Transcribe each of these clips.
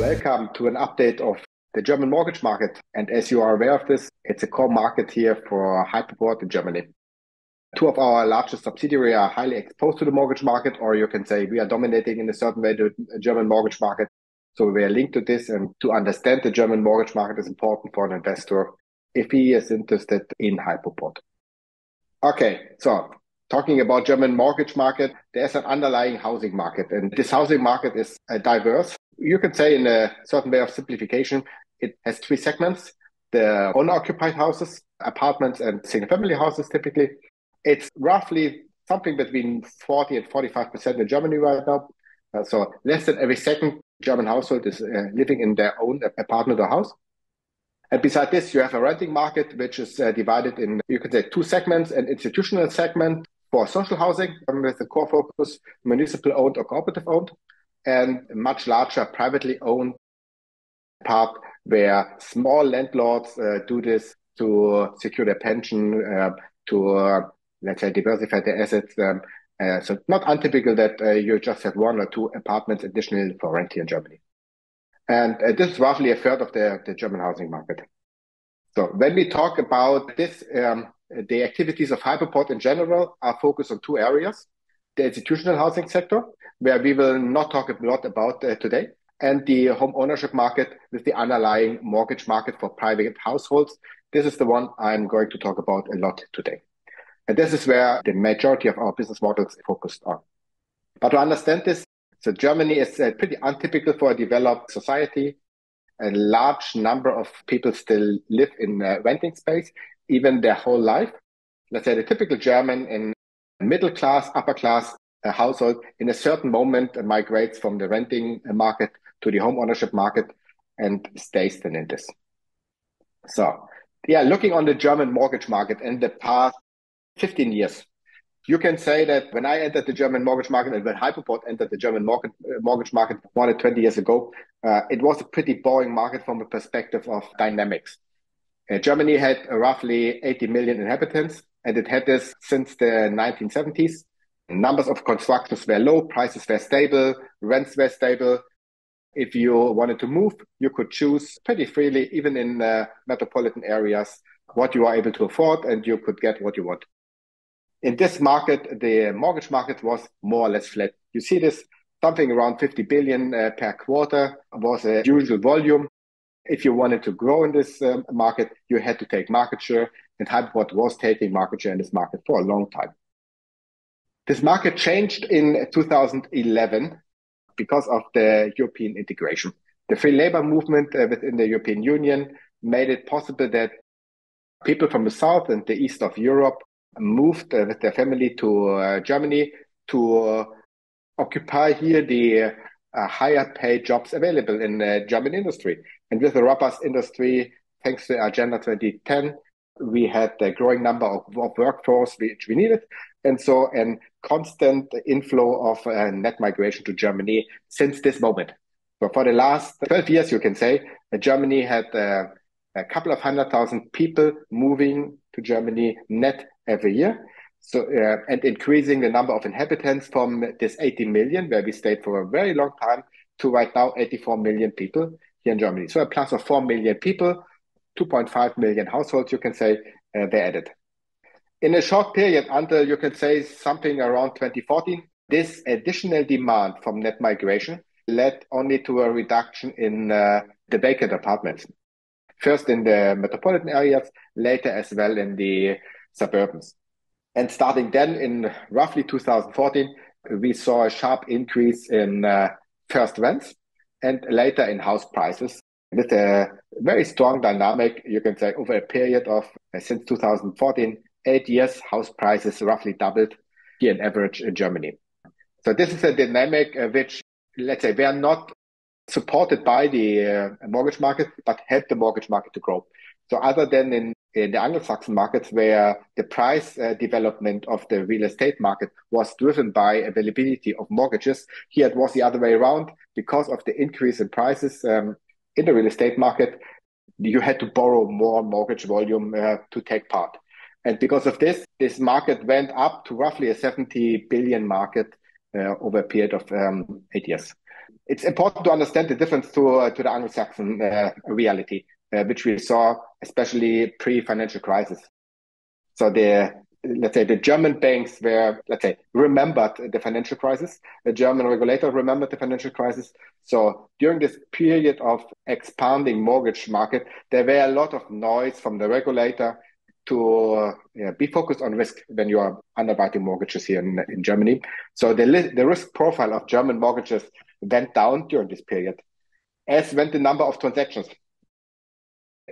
Welcome to an update of the German mortgage market. And as you are aware of this, it's a core market here for Hypoport in Germany. Two of our largest subsidiaries are highly exposed to the mortgage market, or you can say we are dominating in a certain way the German mortgage market. So we are linked to this, and to understand the German mortgage market is important for an investor if he is interested in Hypoport. Okay, so talking about German mortgage market, there's an underlying housing market, and this housing market is uh, diverse you could say in a certain way of simplification, it has three segments. The owner-occupied houses, apartments and single-family houses typically. It's roughly something between 40 and 45% in Germany right now. Uh, so less than every second German household is uh, living in their own apartment or house. And beside this, you have a renting market, which is uh, divided in, you could say, two segments, an institutional segment for social housing with the core focus, municipal owned or cooperative owned, and a much larger privately owned part where small landlords uh, do this to secure their pension, uh, to uh, let's say diversify their assets. Um, uh, so not untypical that uh, you just have one or two apartments additional for rent here in Germany. And uh, this is roughly a third of the, the German housing market. So when we talk about this, um, the activities of Hypoport in general are focused on two areas the institutional housing sector, where we will not talk a lot about uh, today, and the home ownership market with the underlying mortgage market for private households. This is the one I'm going to talk about a lot today. And this is where the majority of our business models focused on. But to understand this, so Germany is uh, pretty untypical for a developed society. A large number of people still live in uh, renting space, even their whole life. Let's say the typical German in middle class, upper class uh, household in a certain moment uh, migrates from the renting uh, market to the home ownership market and stays then in this. So, yeah, looking on the German mortgage market in the past 15 years, you can say that when I entered the German mortgage market and when Hypoport entered the German market, mortgage market more than 20 years ago, uh, it was a pretty boring market from a perspective of dynamics. Uh, Germany had roughly 80 million inhabitants and it had this since the 1970s. Numbers of constructions were low, prices were stable, rents were stable. If you wanted to move, you could choose pretty freely, even in uh, metropolitan areas, what you are able to afford, and you could get what you want. In this market, the mortgage market was more or less flat. You see this something around 50 billion uh, per quarter was a usual volume. If you wanted to grow in this um, market, you had to take market share and Hypoport was taking market share in this market for a long time. This market changed in 2011 because of the European integration. The free labor movement uh, within the European Union made it possible that people from the south and the east of Europe moved uh, with their family to uh, Germany to uh, occupy here the uh, higher paid jobs available in the German industry. And with the robust industry, thanks to Agenda 2010, we had the growing number of, of workforce which we needed. And so a constant inflow of uh, net migration to Germany since this moment. So for the last 12 years, you can say uh, Germany had uh, a couple of hundred thousand people moving to Germany net every year. So, uh, and increasing the number of inhabitants from this 80 million, where we stayed for a very long time, to right now 84 million people here in Germany. So a plus of 4 million people 2.5 million households, you can say, uh, they added. In a short period, until you can say something around 2014, this additional demand from net migration led only to a reduction in uh, the vacant apartments. First in the metropolitan areas, later as well in the suburbs. And starting then in roughly 2014, we saw a sharp increase in uh, first rents and later in house prices with a very strong dynamic, you can say over a period of uh, since 2014, eight years, house prices roughly doubled here in average in Germany. So this is a dynamic uh, which, let's say, we are not supported by the uh, mortgage market, but helped the mortgage market to grow. So other than in, in the Anglo-Saxon markets where the price uh, development of the real estate market was driven by availability of mortgages, here it was the other way around because of the increase in prices. Um, in the real estate market, you had to borrow more mortgage volume uh, to take part. And because of this, this market went up to roughly a 70 billion market uh, over a period of um, eight years. it's important to understand the difference to, uh, to the Anglo-Saxon uh, reality, uh, which we saw especially pre-financial crisis. So the let's say the German banks were, let's say, remembered the financial crisis. The German regulator remembered the financial crisis. So during this period of expanding mortgage market, there were a lot of noise from the regulator to uh, yeah, be focused on risk when you are underwriting mortgages here in, in Germany. So the, the risk profile of German mortgages went down during this period, as went the number of transactions.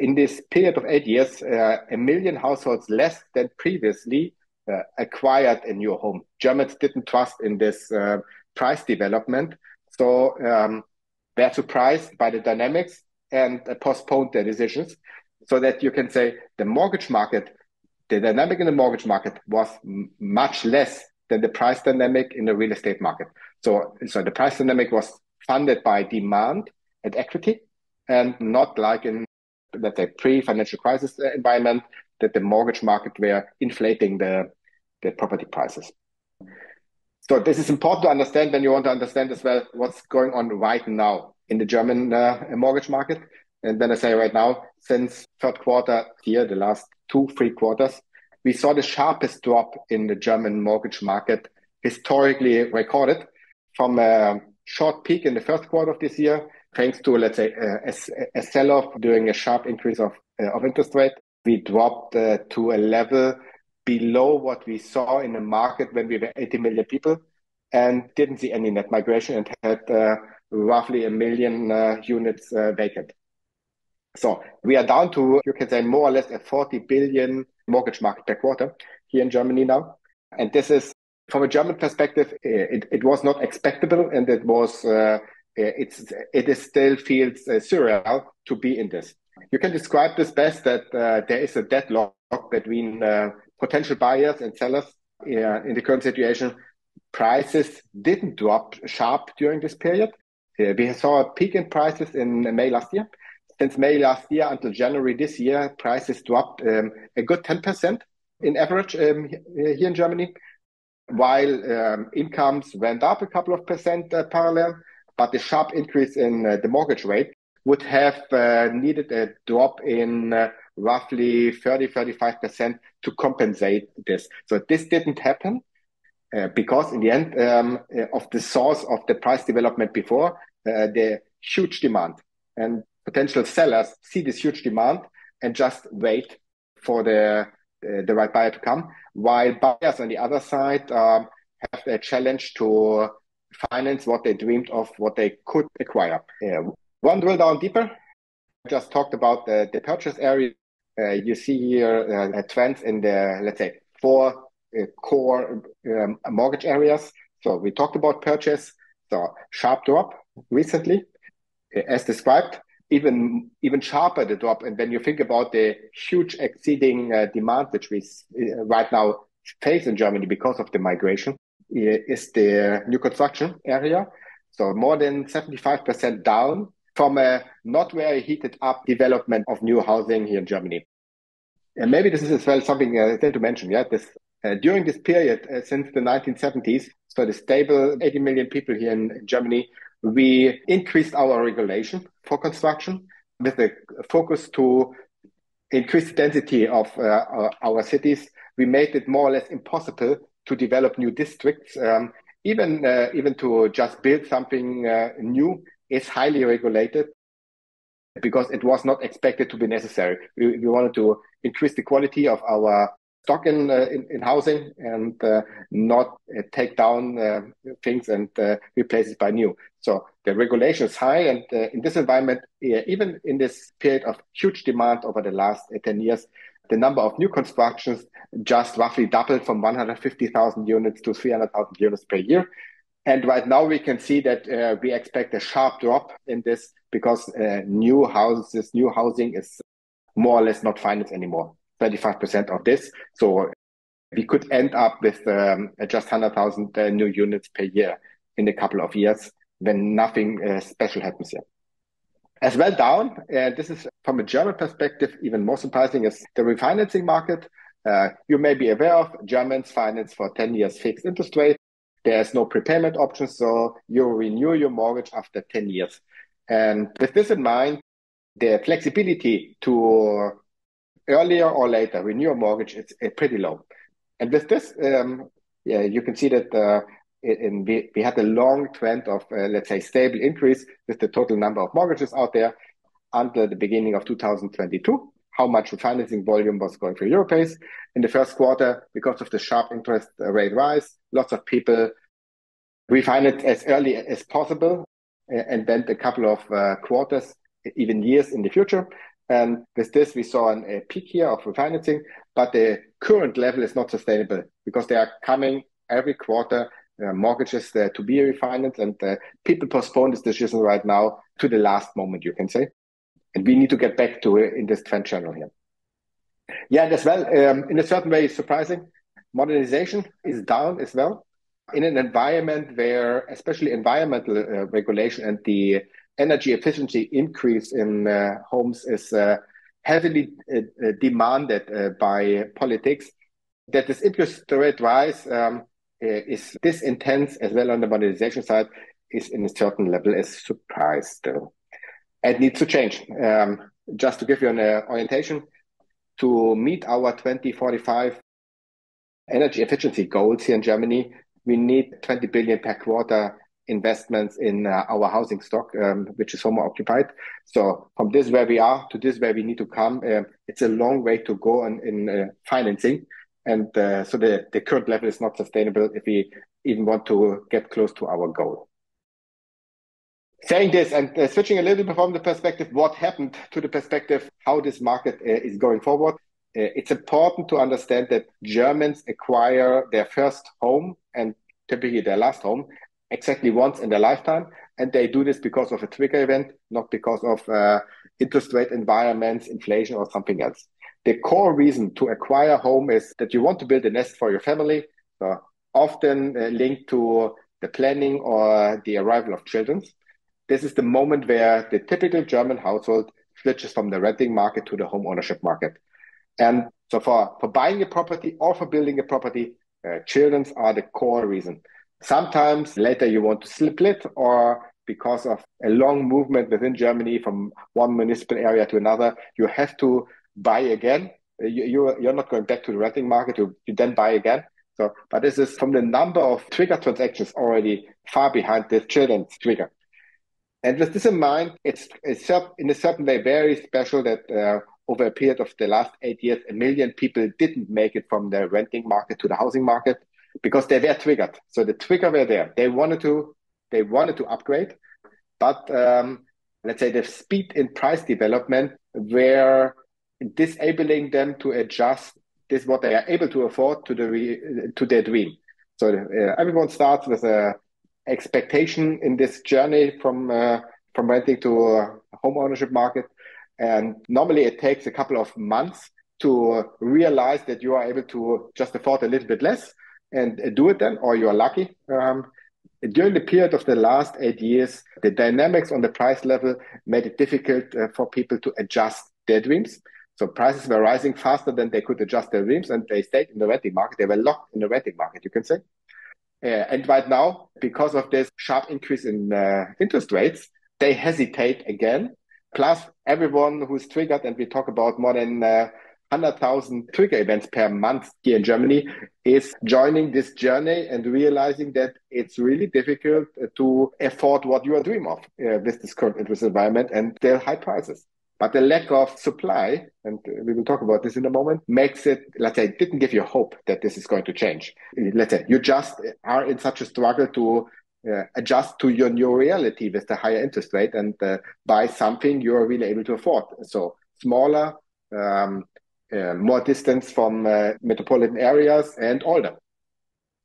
In this period of eight years, uh, a million households less than previously uh, acquired a new home. Germans didn't trust in this uh, price development, so um, they're surprised by the dynamics and postponed their decisions so that you can say the mortgage market, the dynamic in the mortgage market was m- much less than the price dynamic in the real estate market. So, so the price dynamic was funded by demand and equity and not like in, let's say, pre-financial crisis uh, environment that the mortgage market were inflating the, the property prices. So this is important to understand when you want to understand as well what's going on right now in the German uh, mortgage market. And when I say right now, since third quarter here, the last two, three quarters, we saw the sharpest drop in the German mortgage market historically recorded from a short peak in the first quarter of this year, thanks to, let's say, a, a sell-off during a sharp increase of, uh, of interest rate. We dropped uh, to a level below what we saw in the market when we were 80 million people and didn't see any net migration and had uh, roughly a million uh, units uh, vacant. So we are down to, you can say, more or less a 40 billion mortgage market per quarter here in Germany now. And this is, from a German perspective, it, it was not expectable and it was, uh, it's, it is still feels uh, surreal to be in this. You can describe this best that uh, there is a deadlock between potential buyers and sellers in the current situation. Prices didn't drop sharp during this period. We saw a peak in prices in May last year since May last year until January this year, prices dropped um, a good 10% in average um, here in Germany, while um, incomes went up a couple of percent uh, parallel. But the sharp increase in uh, the mortgage rate would have uh, needed a drop in uh, roughly 30, 35% to compensate this. So this didn't happen. Uh, because in the end um, uh, of the source of the price development before, the huge demand. And potential sellers see this huge demand and just wait for the the, the right buyer to come, while buyers on the other side um, have the challenge to finance what they dreamed of, what they could acquire. Uh, one drill down deeper. I just talked about the, the purchase area. Uh, you see here uh, trends in the let's say four uh, core um, mortgage areas. So we talked about purchase. So sharp drop recently, uh, as described even even sharper the drop. And when you think about the huge exceeding uh, demand which we uh, right now face in Germany because of the migration, is the new construction area. So more than 75% down from a not very heated up development of new housing here in Germany. And maybe this is as well something I uh, to mention. Yeah, this uh, during this period uh, since the 1970s, so the stable 80 million people here in Germany we increased our regulation for construction with a focus to increase the density of uh, our cities. We made it more or less impossible to develop new districts. Um, even uh, even to just build something uh, new is highly regulated because it was not expected to be necessary. We, we wanted to increase the quality of our stock in, uh, in, in, housing and uh, not uh, take down uh, things and uh, replace it by new. So the regulation is high, and uh, in this environment, even in this period of huge demand over the last 10 years, the number of new constructions just roughly doubled from 150,000 units to 300,000 units per year. And right now we can see that we expect a sharp drop in this because new houses, new housing is more or less not financed anymore. 35% of this. So we could end up with um, just 100,000 uh, new units per year in a couple of years when nothing uh, special happens here. As well down, uh, this is from a German perspective, even more surprising is the refinancing market. Uh, you may be aware of Germans finance for 10 years fixed interest rate. There's no prepayment option, so you renew your mortgage after 10 years. And with this in mind, the flexibility to earlier or later renew a mortgage is pretty low. And with this, um, yeah, you can see that uh, in, we, we had a long trend of, uh, let's say, stable increase with the total number of mortgages out there until the beginning of 2022. How much refinancing volume was going through Europace in the first quarter because of the sharp interest rate rise? Lots of people refinanced as early as possible and then a couple of uh, quarters, even years in the future. And with this, we saw an, a peak here of refinancing, but the current level is not sustainable because they are coming every quarter uh, mortgages uh, to be refinanced, and uh, people postpone this decision right now to the last moment, you can say. And we need to get back to it in this trend channel here. Yeah, and as well, um, in a certain way, surprising. Modernization is down as well in an environment where, especially environmental uh, regulation and the energy efficiency increase in uh, homes is uh, heavily uh, uh, demanded uh, by politics, that this interest rate rise um, is this intense as well on the modernization side is in a certain level a surprise still. It needs to change. Um, just to give you an orientation, to meet our 2045 energy efficiency goals here in Germany, we need 20 billion per quarter investments in uh, our housing stock, um, which is home occupied. So from this where we are to this where we need to come, uh, it's a long way to go in, in uh, financing. And uh, so the, the current level is not sustainable if we even want to get close to our goal. Saying this and uh, switching a little bit from the perspective, what happened to the perspective, how this market uh, is going forward. it's important to understand that Germans acquire their first home and typically their last home exactly once in their lifetime. And they do this because of a trigger event, not because of uh, interest rate environments, inflation, or something else. The core reason to acquire a home is that you want to build a nest for your family, so often uh, linked to the planning or the arrival of children. This is the moment where the typical German household switches from the renting market to the home ownership market. And so for, for buying a property or for building a property, uh, children are the core reason. Sometimes later you want to split or because of a long movement within Germany from one municipal area to another, you have to buy again. You, you, you're not going back to the renting market, you, you then buy again. So, but this is from the number of trigger transactions already far behind the children's trigger. And with this in mind, it's, it's in a certain way very special that uh, over a period of the last eight years, a million people didn't make it from the renting market to the housing market because they were triggered. So the trigger were there. They wanted to, they wanted to upgrade, but um, let's say the speed in price development were disabling them to adjust this what they are able to afford to the to their dream. So uh, everyone starts with a expectation in this journey from uh, from renting to a home ownership market, and normally it takes a couple of months to realize that you are able to just afford a little bit less and do it then, or you are lucky. Um, during the period of the last eight years, the dynamics on the price level made it difficult uh, for people to adjust their dreams. So prices were rising faster than they could adjust their dreams, and they stayed in the renting market. They were locked in the renting market, you can say. Uh, and right now, because of this sharp increase in uh, interest rates, they hesitate again. Plus, everyone who's triggered, and we talk about more than uh, 100,000 trigger events per month here in Germany is joining this journey and realizing that it's really difficult to afford what you dream of uh, with this current interest environment and their high prices. But the lack of supply, and we will talk about this in a moment, makes it, let's say, didn't give you hope that this is going to change. Let's say you just are in such a struggle to uh, adjust to your new reality with the higher interest rate and uh, buy something you're really able to afford. So smaller, um, uh, more distance from uh, metropolitan areas and older.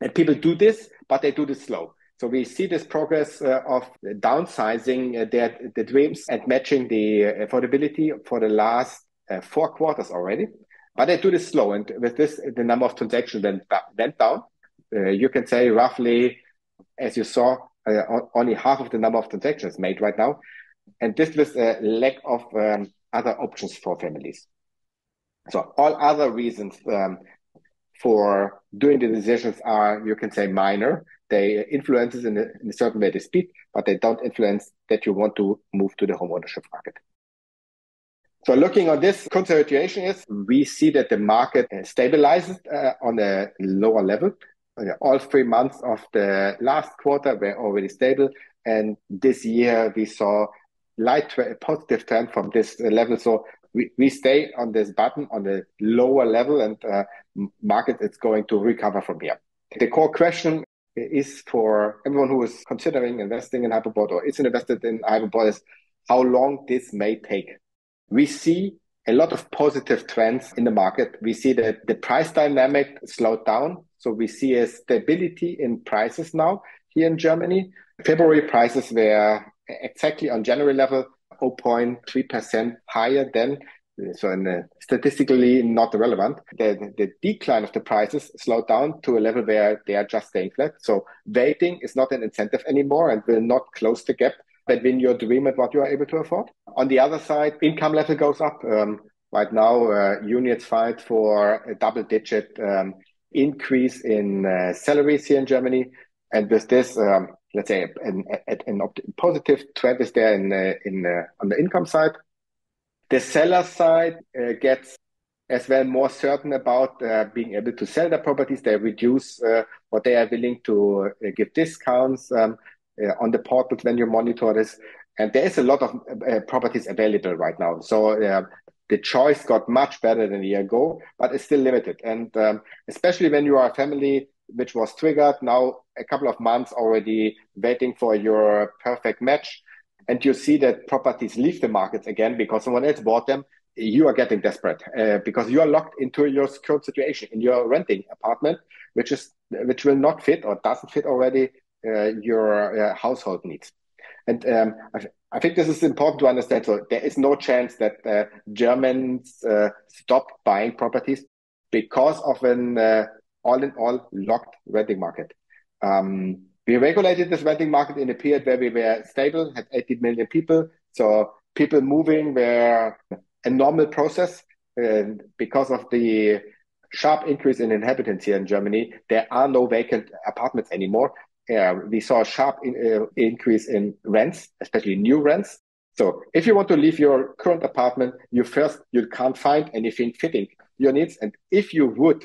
And people do this, but they do this slow. So we see this progress uh, of downsizing uh, their the dreams and matching the affordability for the last uh, four quarters already. But they do this slow, and with this, the number of transactions went, went down. Uh, you can say roughly, as you saw, only half of the number of transactions made right now, and this was a lack of um, other options for families. So all other reasons um, for doing the decisions are, you can say, minor. They influence in a, in a certain way the speed, but they don't influence that you want to move to the home ownership market. So looking on this current situation is we see that the market stabilizes uh, on a lower level. All three months of the last quarter were already stable. And this year we saw light positive trend from this level. So we, we stay on this button on the lower level and uh, market is going to recover from here. The core question is for everyone who is considering investing in Hypoport or is invested in Hypoport is how long this may take we see a lot of positive trends in the market. We see that the price dynamic slowed down. So we see a stability in prices now here in Germany. February prices were exactly on January level, 0.3% higher than so in, uh, statistically not relevant. The, the decline of the prices slowed down to a level where they are just staying flat. So waiting is not an incentive anymore and will not close the gap between your dream and what you are able to afford. On the other side, income level goes up. Um, right now, uh, unions fight for a double digit um, increase in uh, salaries here in Germany. And with this, um, let's say, an, an, an positive trend is there in, uh, in uh, on the income side. The seller side uh, gets as well more certain about uh, being able to sell their properties. They reduce what they are willing to give discounts. Um, uh, on the portals when you monitor this. And there is a lot of uh, properties available right now. So uh, the choice got much better than a year ago, but it's still limited. And um, especially when you are a family which was triggered now a couple of months already waiting for your perfect match, and you see that properties leave the markets again because someone else bought them, you are getting desperate uh, because you are locked into your current situation in your renting apartment, which is which will not fit or doesn't fit already uh, your uh, household needs. And um, I, I, think this is important to understand. So there is no chance that uh, Germans stop buying properties because of an all-in-all locked renting market. Um, we regulated this renting market in a period where we were stable, had 80 million people. So people moving were a normal process. And because of the sharp increase in inhabitants here in Germany, there are no vacant apartments anymore uh, we saw a sharp in, uh, increase in rents, especially new rents. So if you want to leave your current apartment, you first you can't find anything fitting your needs, and if you would,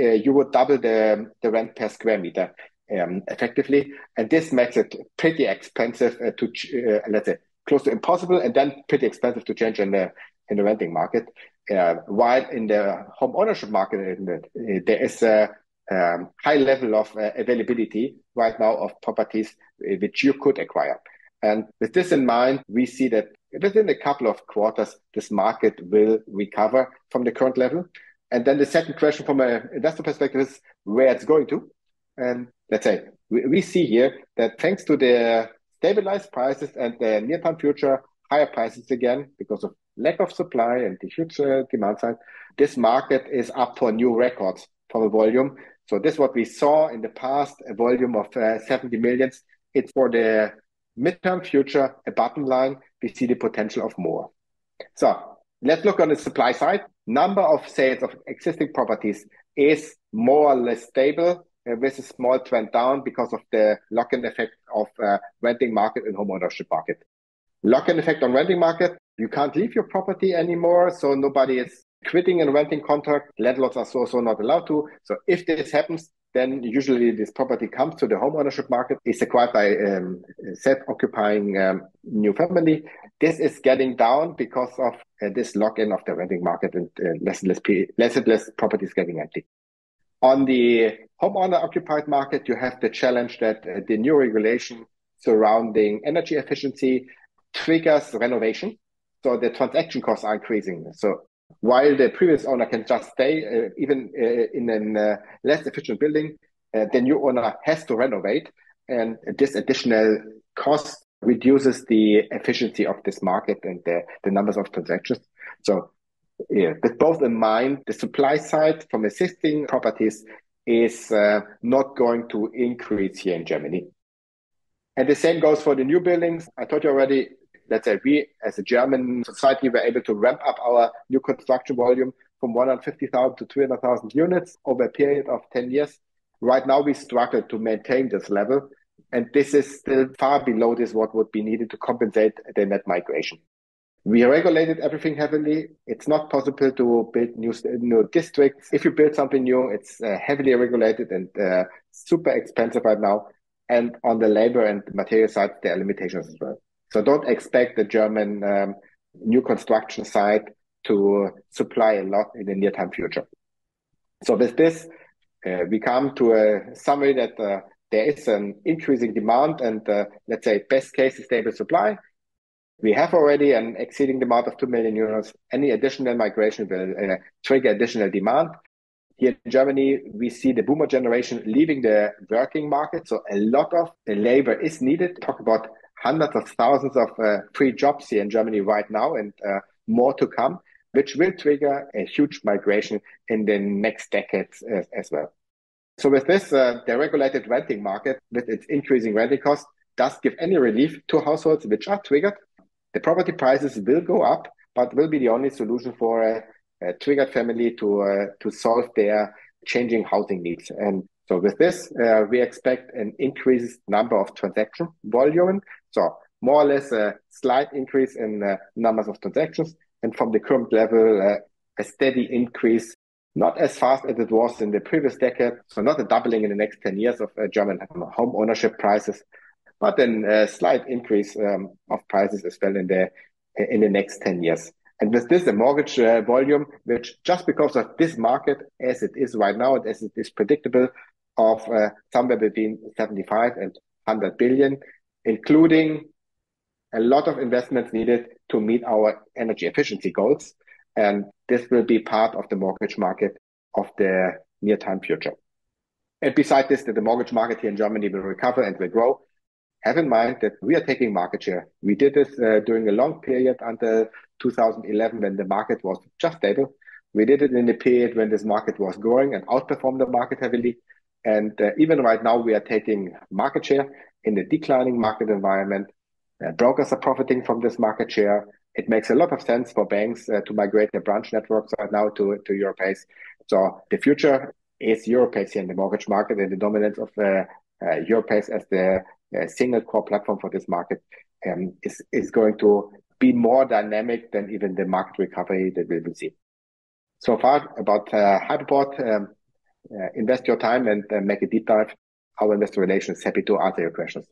uh, you would double the the rent per square meter um, effectively, and this makes it pretty expensive uh, to uh, let's say close to impossible, and then pretty expensive to change in the in the renting market. Uh, while in the home ownership market, there is a um, high level of uh, availability right now of properties uh, which you could acquire. And with this in mind, we see that within a couple of quarters, this market will recover from the current level. And then the second question from an investor perspective is where it's going to. And let's say we, we see here that thanks to the stabilized prices and the near-term future higher prices again because of lack of supply and the huge uh, demand side, this market is up for new records from a volume so this is what we saw in the past, a volume of uh, 70 millions. It's for the midterm future, a bottom line. We see the potential of more. So let's look on the supply side. Number of sales of existing properties is more or less stable with a small trend down because of the lock-in effect of uh, renting market and homeownership market. Lock-in effect on renting market, you can't leave your property anymore, so nobody is quitting a renting contract. Landlords are so so not allowed to. So if this happens, then usually this property comes to the homeownership market, is acquired by um, self-occupying um, new family. This is getting down because of uh, this lock-in of the renting market and uh, less and less, less and less properties getting empty. On the homeowner occupied market, you have the challenge that uh, the new regulation surrounding energy efficiency triggers renovation. So the transaction costs are increasing. So while the previous owner can just stay uh, even uh, in a uh, less efficient building, uh, the new owner has to renovate. And this additional cost reduces the efficiency of this market and the, the numbers of transactions. So yeah, with both in mind, the supply side from existing properties is uh, not going to increase here in Germany. And the same goes for the new buildings. I told you already, let's say we as a German society were able to ramp up our new construction volume from 150,000 to 200,000 units over a period of 10 years. Right now, we struggle to maintain this level. And this is still far below this what would be needed to compensate the net migration. We regulated everything heavily. It's not possible to build new, new districts. If you build something new, it's uh, heavily regulated and uh, super expensive right now. And on the labor and material side, there are limitations as well. So don't expect the German um, new construction site to supply a lot in the near time future. So with this, uh, we come to a summary that uh, there is an increasing demand and uh, let's say best case is stable supply. We have already an exceeding demand of 2 million euros. Any additional migration will uh, trigger additional demand. Here in Germany, we see the boomer generation leaving the working market. So a lot of labor is needed. Talk about hundreds of thousands of uh, free jobs here in Germany right now and uh, more to come, which will trigger a huge migration in the next decades as, as well. So with this, uh, the regulated renting market with its increasing renting costs does give any relief to households which are triggered. The property prices will go up, but will be the only solution for a, a triggered family to uh, to solve their changing housing needs. And so with this, uh, we expect an increased number of transaction volume. So more or less a slight increase in uh, numbers of transactions, and from the current level, uh, a steady increase not as fast as it was in the previous decade. So not a doubling in the next 10 years of uh, German home ownership prices, but then a slight increase um, of prices as well in the, in the next 10 years. And with this, the mortgage uh, volume, which just because of this market as it is right now, and as it is predictable, of uh, somewhere between 75 and 100 billion, including a lot of investments needed to meet our energy efficiency goals. And this will be part of the mortgage market of the near time future. And besides this, that the mortgage market here in Germany will recover and will grow. Have in mind that we are taking market share. We did this uh, during a long period until 2011 when the market was just stable. We did it in the period when this market was growing and outperformed the market heavily. And uh, even right now, we are taking market share in the declining market environment. Uh, brokers are profiting from this market share it makes a lot of sense for banks uh, to migrate their branch networks right now to, to Europace. So the future is Europace in the mortgage market and the dominance of uh, Europace as the uh, single core platform for this market um, is, is going to be more dynamic than even the market recovery that we will see. So far about uh, Hypoport, um, uh, invest your time and uh, make a deep dive. Our investor relations happy to answer your questions.